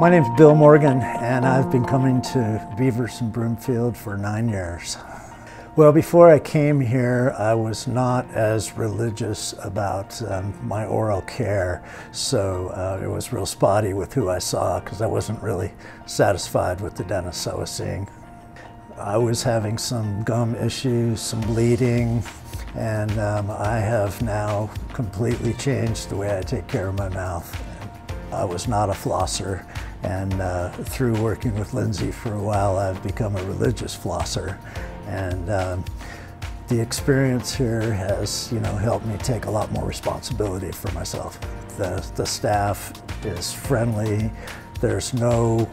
My name's Bill Morgan, and I've been coming to Beavers and Broomfield for nine years. Well, before I came here, I was not as religious about um, my oral care, so uh, it was real spotty with who I saw because I wasn't really satisfied with the dentist I was seeing. I was having some gum issues, some bleeding, and um, I have now completely changed the way I take care of my mouth. I was not a flosser, and uh, through working with Lindsay for a while, I've become a religious flosser. And um, the experience here has, you know, helped me take a lot more responsibility for myself. The, the staff is friendly. There's no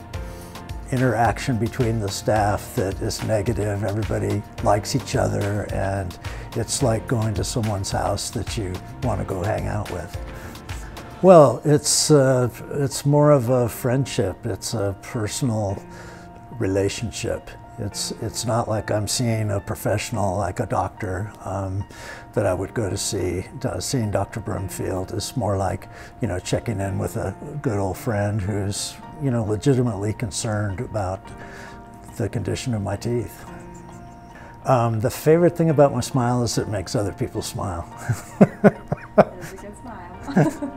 interaction between the staff that is negative. Everybody likes each other and it's like going to someone's house that you want to go hang out with. Well, it's, uh, it's more of a friendship. It's a personal relationship. It's, it's not like I'm seeing a professional like a doctor um, that I would go to see. Uh, seeing Dr. Broomfield is more like, you know, checking in with a good old friend who's, you know, legitimately concerned about the condition of my teeth. Um, the favorite thing about my smile is it makes other people smile.